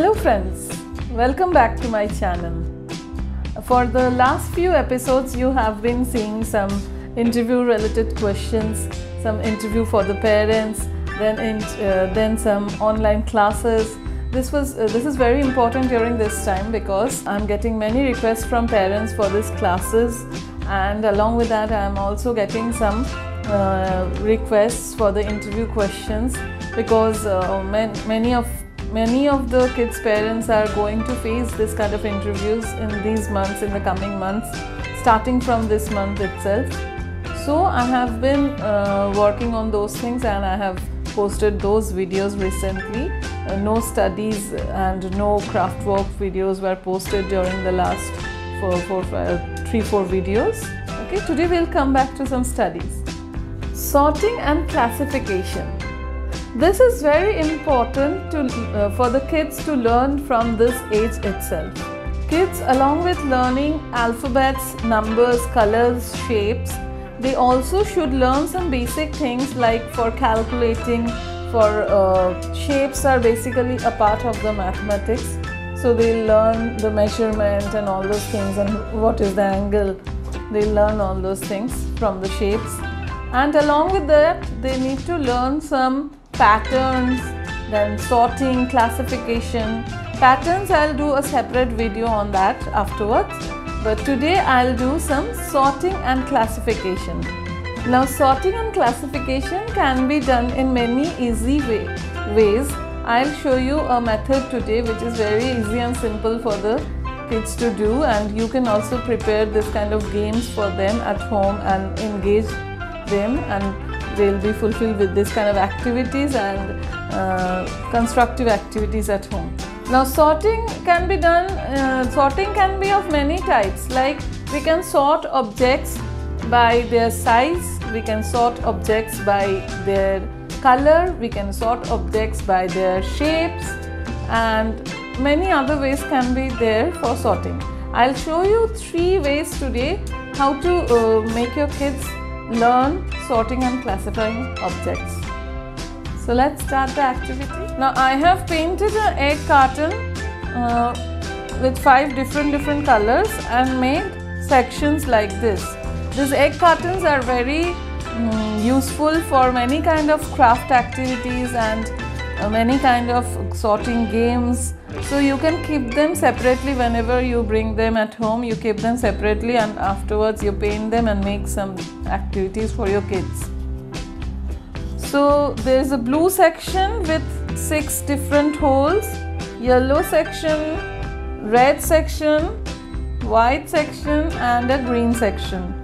Hello friends, welcome back to my channel. For the last few episodes you have been seeing some interview related questions, some interview for the parents, then in, uh, then some online classes. This was uh, this is very important during this time because I'm getting many requests from parents for these classes and along with that I'm also getting some uh, requests for the interview questions because uh, man, many of many of the kids parents are going to face this kind of interviews in these months in the coming months starting from this month itself. So i have been uh, working on those things and i have posted those videos recently. Uh, no studies and no craft work videos were posted during the last four, four, five, three four videos. Okay today we'll come back to some studies. Sorting and classification this is very important to, uh, for the kids to learn from this age itself. Kids along with learning alphabets, numbers, colors, shapes, they also should learn some basic things like for calculating, for uh, shapes are basically a part of the mathematics. So they learn the measurement and all those things and what is the angle. They learn all those things from the shapes. And along with that, they need to learn some patterns, then sorting, classification. Patterns I'll do a separate video on that afterwards. But today I'll do some sorting and classification. Now sorting and classification can be done in many easy way, ways. I'll show you a method today which is very easy and simple for the kids to do and you can also prepare this kind of games for them at home and engage them and they'll be fulfilled with this kind of activities and uh, constructive activities at home. Now sorting can be done, uh, sorting can be of many types like we can sort objects by their size, we can sort objects by their color, we can sort objects by their shapes and many other ways can be there for sorting. I'll show you three ways today how to uh, make your kids learn sorting and classifying objects. So let's start the activity. Now I have painted an egg carton uh, with five different different colors and made sections like this. These egg cartons are very um, useful for many kind of craft activities and Uh, many kind of sorting games. So you can keep them separately whenever you bring them at home. You keep them separately and afterwards you paint them and make some activities for your kids. So there is a blue section with six different holes yellow section red section white section and a green section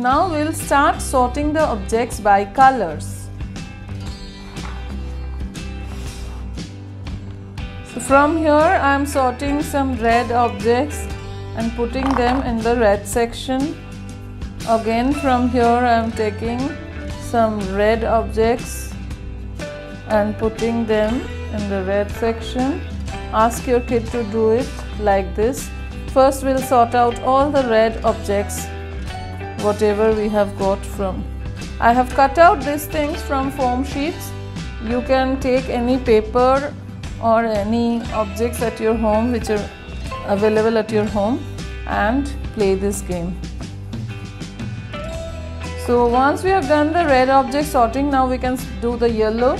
Now we'll start sorting the objects by colors. So from here I am sorting some red objects and putting them in the red section. Again from here I am taking some red objects and putting them in the red section. Ask your kid to do it like this. First we'll sort out all the red objects whatever we have got from. I have cut out these things from foam sheets. You can take any paper or any objects at your home which are available at your home and play this game. So once we have done the red object sorting, now we can do the yellow.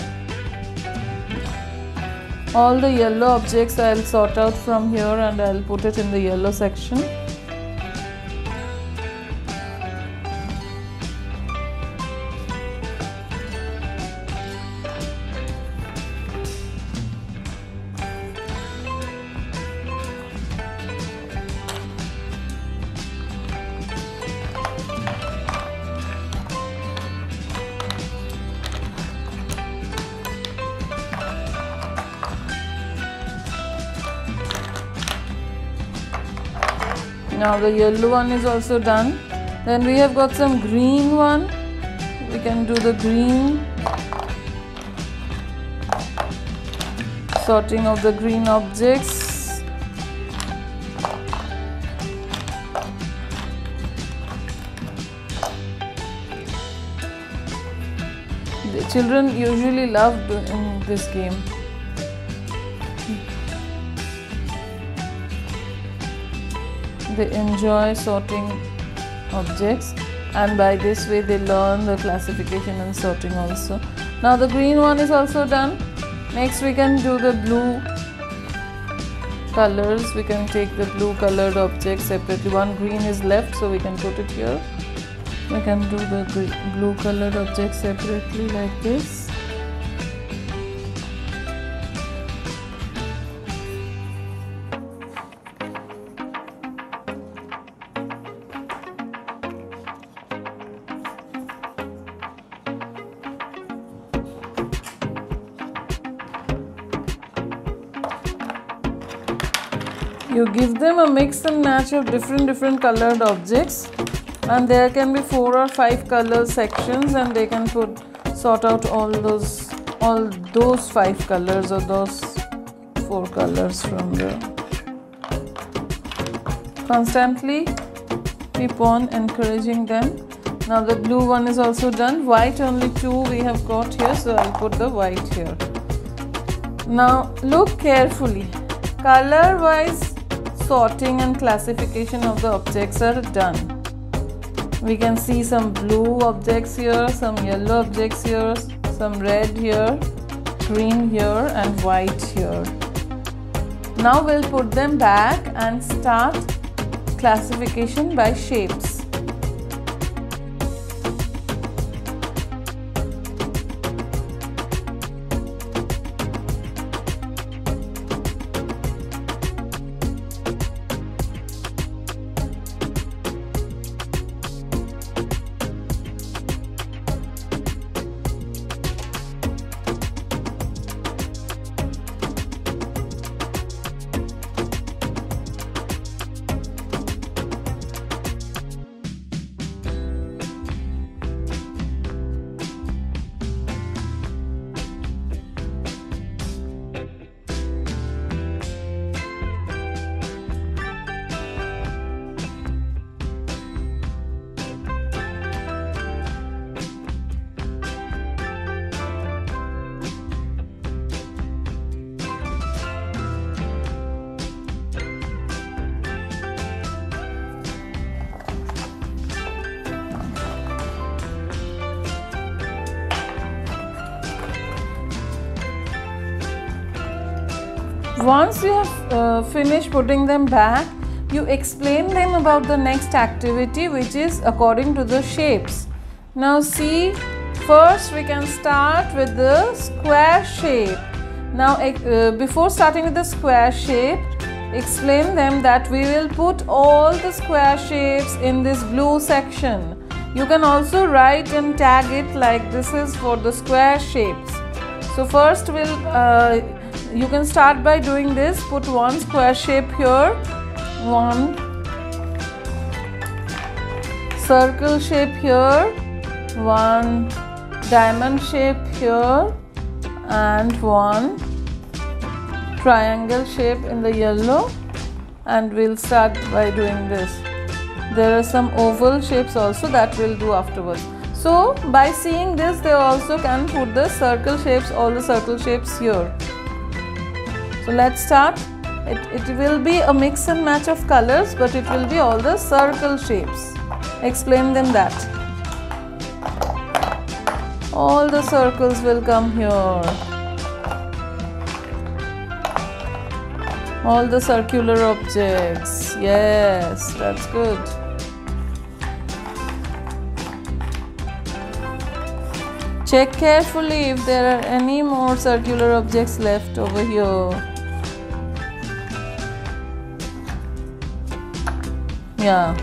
All the yellow objects I'll sort out from here and I'll put it in the yellow section. Now the yellow one is also done. Then we have got some green one. We can do the green sorting of the green objects. The children usually love this game they enjoy sorting objects and by this way they learn the classification and sorting also. Now the green one is also done. Next we can do the blue colors. We can take the blue colored object separately. One green is left so we can put it here. We can do the blue colored object separately like this a mix and match of different different colored objects. And there can be four or five color sections and they can put sort out all those all those five colors or those four colors from there constantly keep on encouraging them. Now the blue one is also done. White only two we have got here so i'll put the white here. Now look carefully. Color wise sorting and classification of the objects are done. We can see some blue objects here, some yellow objects here, some red here, green here and white here. Now we'll put them back and start classification by shapes. Once you have uh, finished putting them back, you explain them about the next activity which is according to the shapes. Now see, first we can start with the square shape. Now uh, before starting with the square shape, explain them that we will put all the square shapes in this blue section. You can also write and tag it like this is for the square shapes. So first we'll uh, you can start by doing this. Put one square shape here. One circle shape here. One diamond shape here. And one triangle shape in the yellow. And we'll start by doing this. There are some oval shapes also that we'll do afterwards. So by seeing this they also can put the circle shapes all the circle shapes here so let's start. It, it will be a mix and match of colors but it will be all the circle shapes. Explain them that. all the circles will come here all the circular objects yes that's good check carefully if there are any more circular objects left over here yeah.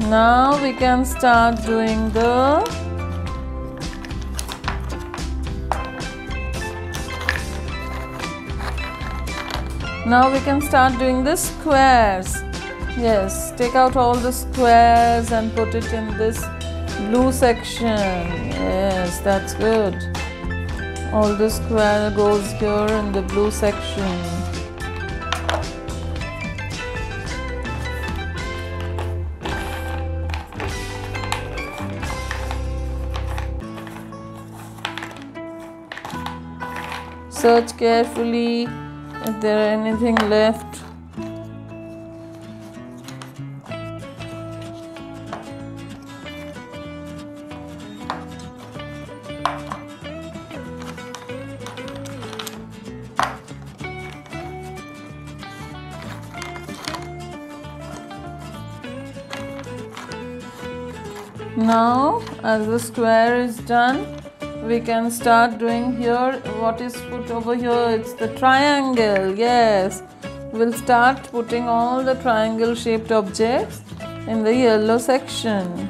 Now we can start doing the now we can start doing the squares. Yes take out all the squares and put it in this blue section. Yes that's good. All the square goes here in the blue section search carefully is there are anything left? Now as the square is done we can start doing here. What is put over here? It's the triangle. Yes. We'll start putting all the triangle shaped objects in the yellow section.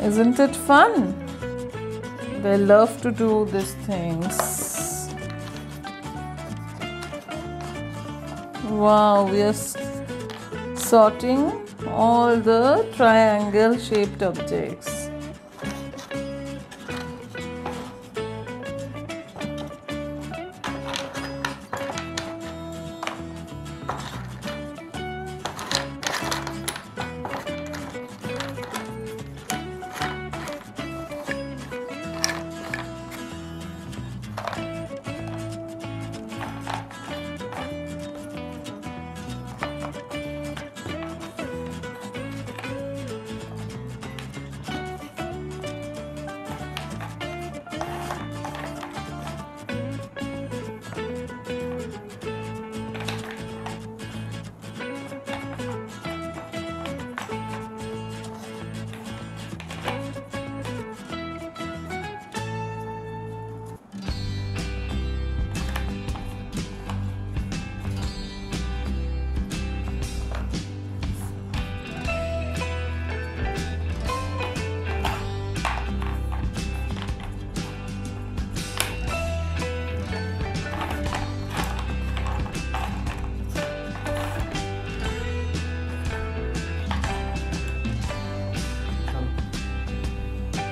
Isn't it fun? They love to do these things. Wow we are sorting all the triangle shaped objects.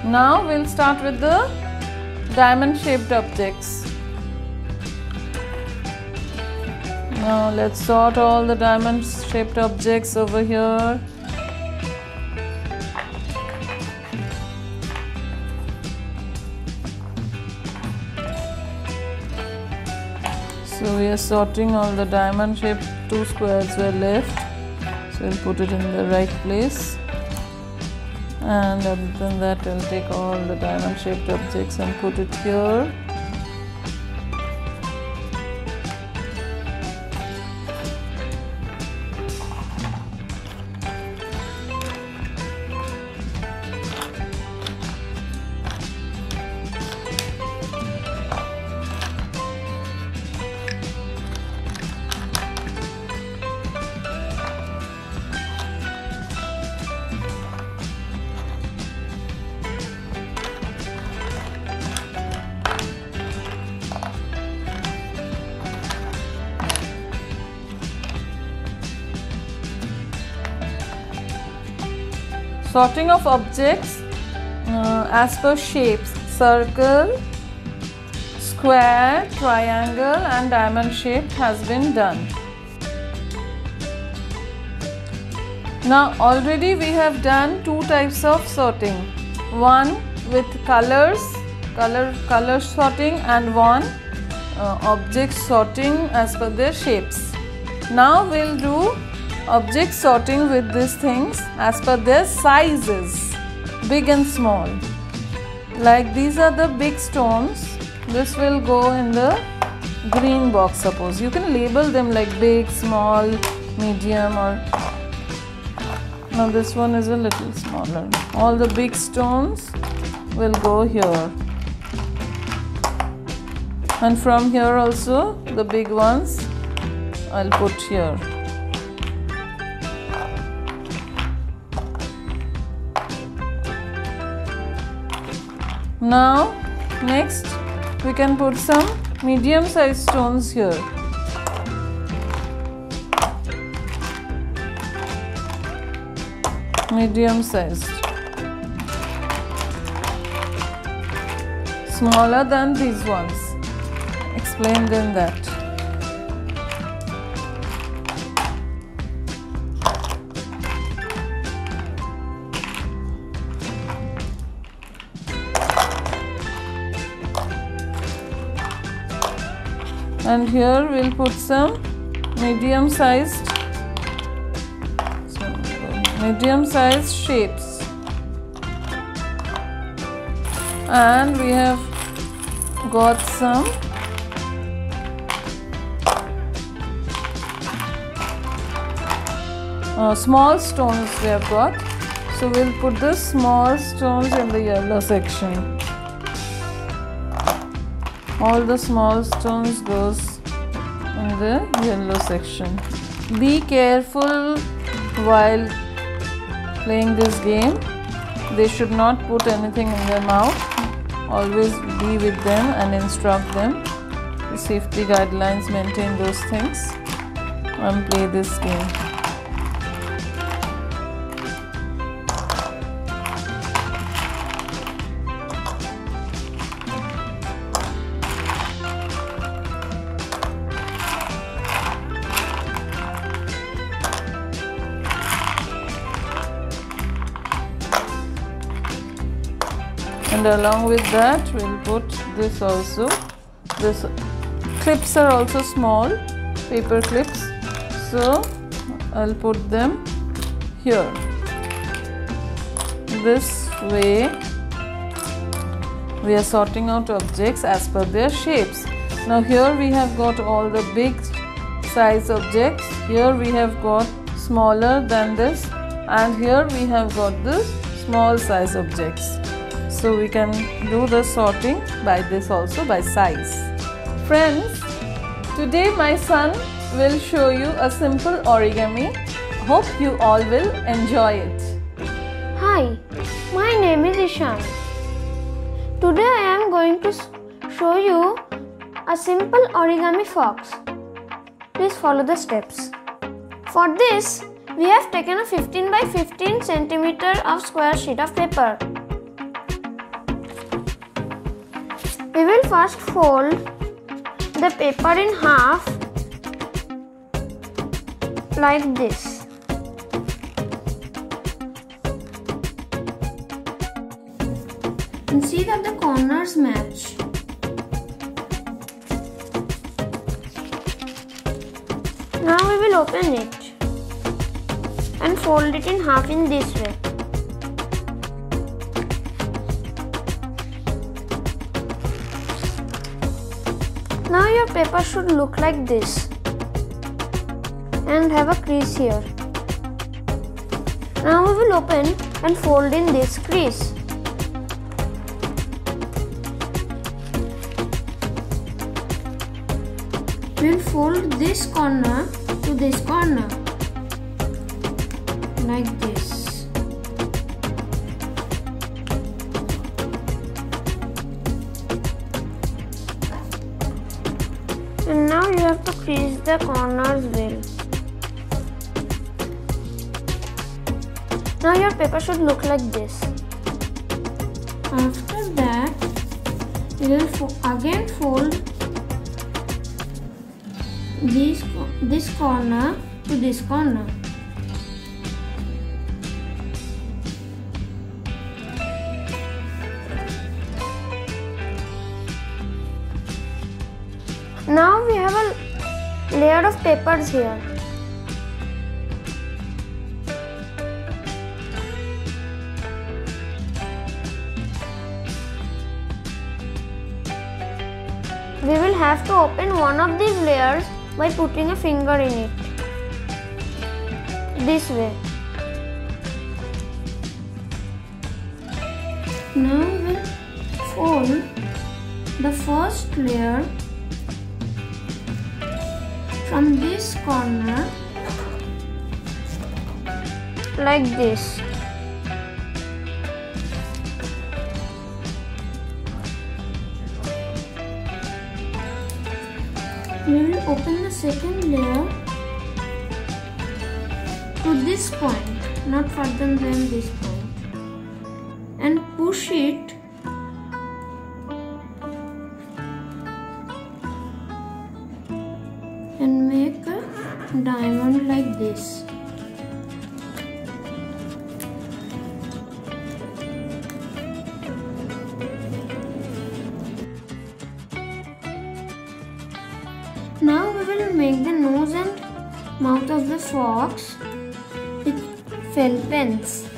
Now we'll start with the diamond shaped objects. Now let's sort all the diamond shaped objects over here. So we are sorting all the diamond shaped two squares were left. So we'll put it in the right place and other than that I'll take all the diamond shaped objects and put it here sorting of objects uh, as per shapes circle square triangle and diamond shape has been done. Now already we have done two types of sorting. One with colors color color sorting and one uh, object sorting as per their shapes. Now we'll do object sorting with these things as per their sizes, big and small. Like these are the big stones. This will go in the green box suppose. You can label them like big, small, medium or now this one is a little smaller. All the big stones will go here. And from here also the big ones I'll put here. Now next we can put some medium sized stones here. Medium sized. Smaller than these ones. Explained in that. And here we'll put some medium sized medium sized shapes. And we have got some uh, small stones we have got. So we'll put the small stones in the yellow section all the small stones goes in the yellow section. Be careful while playing this game. They should not put anything in their mouth. Always be with them and instruct them. The safety guidelines maintain those things and play this game along with that we'll put this also. This clips are also small paper clips. So I'll put them here. This way we are sorting out objects as per their shapes. Now here we have got all the big size objects. Here we have got smaller than this. And here we have got the small size objects so we can do the sorting by this also by size. Friends today my son will show you a simple origami. Hope you all will enjoy it. Hi my name is ishan. Today i am going to show you a simple origami fox. Please follow the steps. For this we have taken a 15 by 15 centimeter of square sheet of paper We will first fold the paper in half like this. And see that the corners match. Now we will open it and fold it in half in this way. Paper should look like this and have a crease here. Now we will open and fold in this crease. We will fold this corner to this corner like this. You have to crease the corners well. Now your paper should look like this. After that, you will fo again fold this, this corner to this corner. Now we layer of papers here. We will have to open one of these layers by putting a finger in it. This way. Now we'll fold the first layer from this corner like this. We will open the second layer to this point, not further than this point, and push it diamond like this. Now we will make the nose and mouth of the fox with felt pens.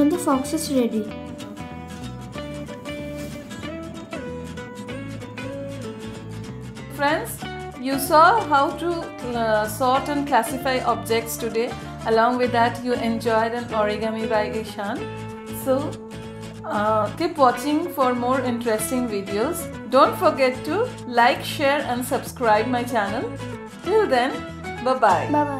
When the fox is ready. Friends, you saw how to uh, sort and classify objects today. Along with that, you enjoyed an origami by Ishan. So, uh, keep watching for more interesting videos. Don't forget to like, share, and subscribe my channel. Till then, bye bye. Bye bye.